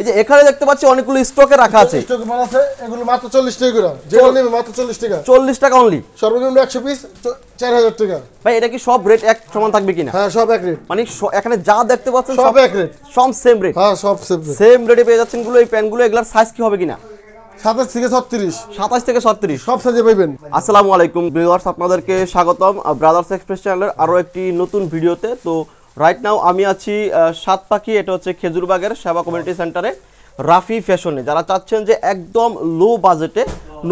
এই যে এখানে দেখতে পাচ্ছি অনেকগুলো স্টকে রাখা আছে। স্টক মাল আছে এগুলো মাত্র চল্লিশ টাকা করে। যেটা নেবে মাত্র চল্লিশ টাকা। চল্লিশ টাকা অনলি সর্বনিম্ন একশো পিস চার হাজার টাকা। ভাই এটা কি সব রেট এক সমান থাকবে কিনা? হ্যাঁ সব এক রেট মানে এখানে যা দেখতে পাচ্ছেন সব এক রেট সব সেম রেট হ্যাঁ সব সেম রেট সেম রেটে পেয়ে যাচ্ছেনগুলো এই প্যান্টগুলো এগুলার সাইজ কি হবে কিনা? সাতাশ থেকে ছত্রিশ। সাতাশ থেকে ছত্রিশ। সব সাইজে পাইবেন। আসসালামু আলাইকুম ভিউয়ার্স আপনাদেরকে স্বাগতম ব্রাদার্স এক্সপ্রেস চ্যানেলের আরও একটি নতুন ভিডিওতে তো রাইট নাও আমি আছি সাত পাখি, এটা হচ্ছে খেজুরবাগের সেবা কমিউনিটি সেন্টারে রাফি ফ্যাশনে যারা চাচ্ছেন যে একদম লো বাজেটে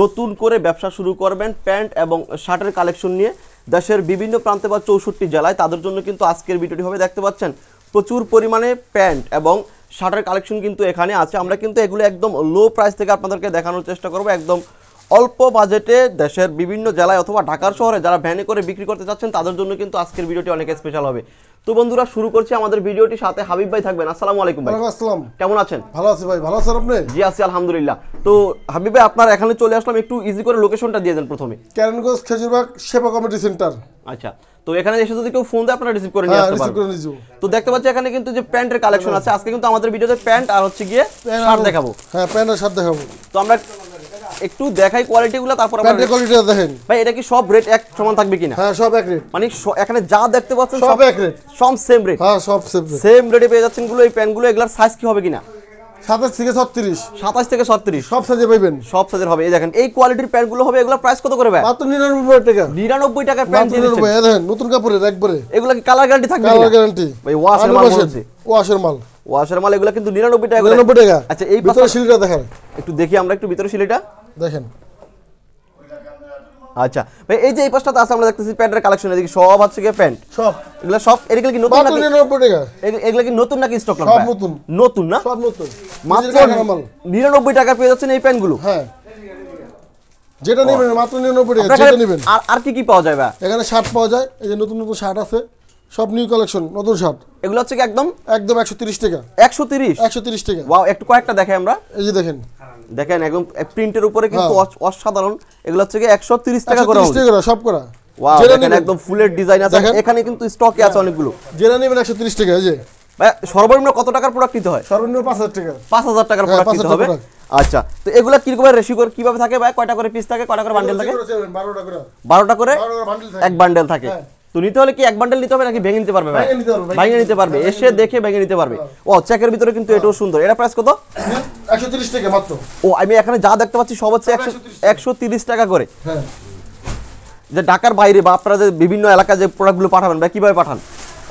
নতুন করে ব্যবসা শুরু করবেন, প্যান্ট এবং শার্টের কালেকশন নিয়ে, দেশের বিভিন্ন প্রান্তে বা চৌষট্টি জেলায়, তাদের জন্য কিন্তু আজকের ভিডিওটি হবে, দেখতে পাচ্ছেন, প্রচুর পরিমাণে প্যান্ট এবং শার্টের কালেকশন কিন্তু এখানে আছে। আমরা কিন্তু এগুলো একদম লো প্রাইস থেকে আপনাদেরকে দেখানোর চেষ্টা করব। একদম অল্প বাজেটে দেশের বিভিন্ন জেলায় অথবা ঢাকার শহরে যারা ভ্যানে করে বিক্রি করতে চাচ্ছেন, তাদের জন্য কিন্তু আজকের ভিডিওটি অনেক স্পেশাল হবে। তো বন্ধুরা শুরু করছি আমাদের ভিডিওটি। সাথে হাবিব ভাই থাকবেন। আসসালামু আলাইকুম ভাই। আসসালাম। কেমন আছেন? ভালো আছে ভাই। ভালো আছেন আপনি? জি আছি আলহামদুলিল্লাহ। তো হাবিব ভাই আপনার এখানে চলে আসলাম। একটু ইজি করে লোকেশনটা দিয়ে দেন প্রথমে। ক্যারেনগঞ্জ খেজুরবাগ সেবা কমিটি সেন্টার আচ্ছা। তো এখানে এসে যদি কেউ ফোন দেয় আপনারা রিসিভ করে নিয়ে হ্যাঁ আসতে পারবেন। তো দেখতে পাচ্ছি এখানে কিন্তু যে প্যান্টের কালেকশন আছে। আজকে কিন্তু আমাদের ভিডিওতে প্যান্ট আর হচ্ছে গিয়ে শার্ট দেখাবো। হ্যাঁ প্যান্টের সাথে দেখাবো। তো আমরা একটু দেখাই কোয়ালিটিগুলো তারপর আমরা কোয়ালিটিটা দেখেন। ভাই এটা কি সব রেট এক সমান থাকবে কিনা? হ্যাঁ সব এক রেট মানে এখানে যা দেখতে পাচ্ছেন সব এক রেট সব সেম রেট হ্যাঁ সব সেম রেট সেম রেটে পেয়ে যাচ্ছেনগুলো এই প্যান্টগুলো এগুলার সাইজ কি হবে কিনা? সাতাশ থেকে ছত্রিশ। সাতাশ থেকে ছত্রিশ। সব সাইজে পাইবেন। সব সাইজের হবে। এই দেখেন এই কোয়ালিটির হবে প্রাইস কত করে ভাই? মাত্র নিরানব্বই টাকা। নিরানব্বই টাকার প্যান্ট নিরানব্বই দেখেন নতুন কাপড়ের একবারে। এগুলো কি কালার গ্যারান্টি থাকবে কালার গ্যারান্টি ভাই ওয়াশের মাল ওয়াশের মাল। ওয়াশের মাল এগুলো কিন্তু নিরানব্বই টাকা নিরানব্বই টাকা। আচ্ছা এই ভিতরে সিলটা দেখেন। একটু দেখি আমরা একটু ভিতরে সিলিটা দেখেন। আচ্ছা ভাই এই যে এই পাশটাতে আছে আমরা দেখতেছি প্যান্টের কালেকশন এদিকে সব হচ্ছে গিয়ে প্যান্ট। সব। এগুলো সব এগুলো কি নতুন নাকি? নিরানব্বই টাকা। এগুলো- কি নতুন নাকি স্টক সব নতুন। নতুন না? সব নতুন। মাত্র নিজের কারখানার মাল নিরানব্বই টাকা পেয়ে যাচ্ছেন এই প্যান্টগুলো। হ্যাঁ। যেটা নেবেন মাত্র নিরানব্বই টাকা যেটা নেবেন। আর আর কি কি পাওয়া যায় ভাই? এখানে শার্ট পাওয়া যায় এই যে নতুন নতুন শার্ট আছে সব নিউ কালেকশন নতুন শার্ট এগুলো হচ্ছে কি একদম? একদম একশো তিরিশ টাকা। একশো তিরিশ? একশো তিরিশ টাকা। ওয়াও একটু কয়েকটা দেখাই আমরা। এই যে দেখেন। দেখেন একদম প্রিন্টের উপরে কিন্তু হ্যাঁ। অসাধারণ। এগুলো হচ্ছে কি একশো তিরিশ টাকা একশো করে তিরিশ টাকা সব করা। ওয়াও দেখেন একদম ফুলের ডিজাইন আছে। এখানে কিন্তু স্টকে আছে অনেকগুলো। যেটা নেবেন একশো তিরিশ টাকা এই যে। ভাই, সর্বনিম্ন কত টাকার প্রোডাক্ট নিতে হয়? সর্বনিম্ন পাঁচ হাজার টাকা। পাঁচ হাজার টাকার হ্যাঁ, প্রোডাক্ট নিতে হবে। আচ্ছা তো এগুলা কীরকম রেশি করে কীভাবে থাকে ভাই? কয়টা করে পিস থাকে কয়টা করে বান্ডেল থাকে? বারোটা করে। বারোটা করে? এক বান্ডেল থাকে। হ্যাঁ। তো নিতে হলে কি এক বান্ডেল নিতে হবে নাকি ভেঙে নিতে পারবে ভাই? ভেঙে নিতে পারবে, এসে দেখে ভেঙে নিতে পারবে। ও চেকের ভিতরে কিন্তু এটাও সুন্দর। এটা প্রাইস কত? একশো তিরিশ টাকা মাত্র। ও আমি এখানে যা দেখতে পাচ্ছি সব হচ্ছে একশো একশো তিরিশ টাকা করে। হ্যাঁ। যে ঢাকার বাইরে বা আপনারা যে বিভিন্ন এলাকায় যে প্রোডাক্টগুলো পাঠাবেন বা কীভাবে পাঠান?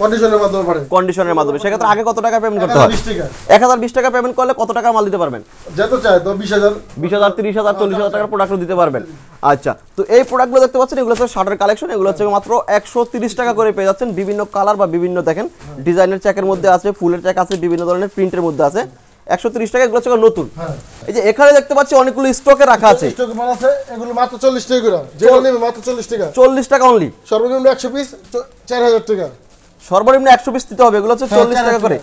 কন্ডিশনের মাধ্যমে পারে কন্ডিশনের মাধ্যমে। সেক্ষেত্রে আগে কত টাকা পেমেন্ট করতে হয়? বিশ টাকা। এক হাজার বিশ টাকা পেমেন্ট করলে কত টাকা মাল দিতে পারবেন? যত চায় তো বিশ হাজার। বিশ হাজার তিরিশ হাজার চল্লিশ হাজার টাকার প্রোডাক্টও দিতে পারবেন। আচ্ছা তো এই প্রোডাক্টগুলো দেখতে পাচ্ছেন এগুলো হচ্ছে শার্টের কালেকশন এগুলো হচ্ছে মাত্র একশো তিরিশ টাকা করে পেয়ে যাচ্ছেন। বিভিন্ন কালার বা বিভিন্ন দেখেন ডিজাইনের চেকের মধ্যে আছে ফুলের চেক আছে বিভিন্ন ধরনের প্রিন্টের মধ্যে আছে। একশো তিরিশ টাকা এগুলো হচ্ছে নতুন। হ্যাঁ। এই যে এখানে দেখতে পাচ্ছি অনেকগুলো স্টকে রাখা আছে। স্টক মাল আছে এগুলো মাত্র চল্লিশ টাকা করে। যেটা মাত্র চল্লিশ টাকা। চল্লিশ টাকা অনলি সর্বনিম্ন একশো পিস চার হাজার টাকা। সর্বনিম্ন একশো পিস দিতে হবে এগুলো হচ্ছে চল্লিশ টাকা করে।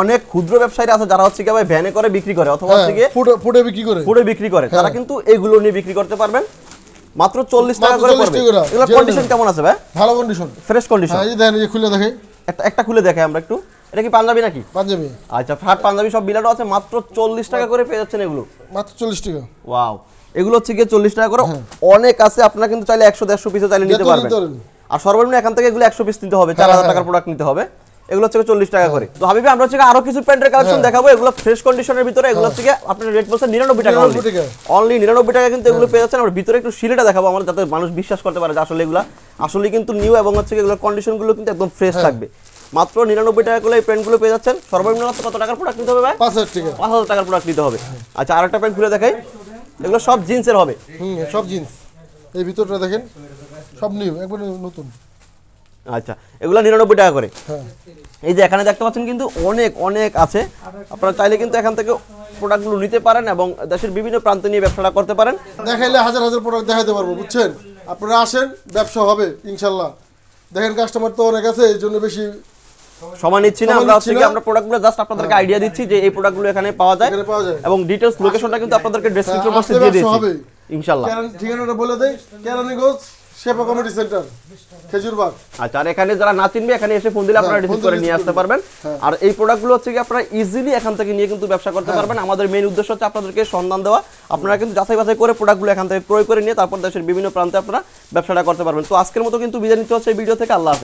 অনেক ক্ষুদ্র ব্যবসায়ী আছে যারা হচ্ছে কি ভাই ভ্যানে করে বিক্রি করে অথবা হ্যাঁ হচ্ছে গিয়ে ফুটে ফুটে বিক্রি করে। পুরো বিক্রি করে। তারা হ্যাঁ। কিন্তু এগুলো নিয়ে বিক্রি করতে পারবেন। মাত্র চল্লিশ টাকা করে পড়বে। এগুলো কন্ডিশন কেমন আছে ভাই? ভালো কন্ডিশন ফ্রেশ কন্ডিশন হ্যাঁ এই দেখেন এই খুলে দেখে। একটা একটা খুলে দেখাই আমরা একটু। এটা কি পাঞ্জাবি নাকি? পাঞ্জাবি। আচ্ছা শার্ট পাঞ্জাবি সব বিলাটো আছে মাত্র চল্লিশ টাকা করে পেয়ে যাচ্ছেন এগুলো। মাত্র চল্লিশ টাকা। ওয়াও এগুলো হচ্ছে গিয়ে চল্লিশ টাকা করে। হ্যাঁ। অনেক আছে আপনারা কিন্তু চাইলে একশো দেড়শো পিসে চাইলে নিতে পারবেন। আর সর্বনিম্ন এখান থেকে এগুলো একশো পিস নিতে হবে চার হাজার হ্যাঁ, টাকার প্রোডাক্ট নিতে হবে। এগুলো হচ্ছে চল্লিশ টাকা করে। তো হাবিবি আমরা হচ্ছে আরও কিছু প্যান্টের কালেকশন হ্যাঁ। দেখাবো। এগুলো ফ্রেশ কন্ডিশনের ভিতরে এগুলো থেকে আপনার রেট বলছেন নিরানব্বই টাকা অনলি নিরানব্বই টাকা। কিন্তু এগুলো পেয়ে যাচ্ছেন। আমরা ভিতরে একটু শিলেটা দেখাবো আমরা যাতে মানুষ বিশ্বাস করতে পারে যে আসলে এগুলো আসলে কিন্তু নিউ এবং হচ্ছে এগুলোর কন্ডিশনগুলো কিন্তু একদম ফ্রেশ হ্যাঁ। থাকবে। মাত্র নিরানব্বই টাকা করে এই প্যান্টগুলো পেয়ে যাচ্ছেন। সর্বনিম্ন কত টাকার প্রোডাক্ট নিতে হবে ভাই? পাঁচ হাজার টাকার প্রোডাক্ট নিতে হবে। আচ্ছা আরেকটা প্যান্ট খুলে দেখাই। এগুলো সব জিন্সের হবে। হুম সব জিন্স এই ভিতরটা দেখেন সব নিউ একবারে নতুন। আচ্ছা এগুলো নিরানব্বই টাকা করে। হ্যাঁ। এই যে এখানে দেখতে পাচ্ছেন কিন্তু অনেক অনেক আছে। আপনারা চাইলে কিন্তু এখান থেকে প্রোডাক্টগুলো নিতে পারেন এবং দেশের বিভিন্ন প্রান্তে নিয়ে ব্যবসাটা করতে পারেন। দেখাইলে হাজার হাজার প্রোডাক্ট দেখাইতে পারব বুঝছেন? আপনারা আসেন ব্যবসা হবে ইনশাল্লাহ। দেখেন কাস্টমার তো অনেক আছে এই জন্য বেশি সময় নিচ্ছি না আমরা হচ্ছে কি আমরা প্রোডাক্টগুলো জাস্ট আপনাদেরকে আইডিয়া দিচ্ছি যে এই প্রোডাক্টগুলো এখানে পাওয়া যায় এবং লোকেশনটা কিন্তু আপনাদেরকে ডেসক্রিপশন হ্যাঁ, বক্সে দিয়ে দিয়েছি। ইনশাআল্লাহ ঠিকানাটা বলে দেই। কেরানীগঞ্জ সেবা কমিটি সেন্টার খেজুরবাগ। আচ্ছা আর এখানে যারা না চিনবে এখানে এসে ফোন দিলে আপনারা হ্যাঁ, রিসিভ করে নিয়ে আসতে পারবেন। হ্যাঁ। আর এই প্রোডাক্টগুলো হচ্ছে কি আপনারা ইজিলি এখান থেকে নিয়ে কিন্তু ব্যবসা করতে পারবেন। আমাদের মেইন উদ্দেশ্য হচ্ছে আপনাদেরকে সন্ধান দেওয়া। আপনারা কিন্তু যাচাই বাছাই করে প্রোডাক্টগুলো এখান থেকে ক্রয় করে নিয়ে তারপর দেশের বিভিন্ন প্রান্তে আপনারা ব্যবসাটা করতে পারবেন। তো আজকের মতো কিন্তু বিদায় নিতে হচ্ছে এই ভিডিও থেকে। আল্লাহ।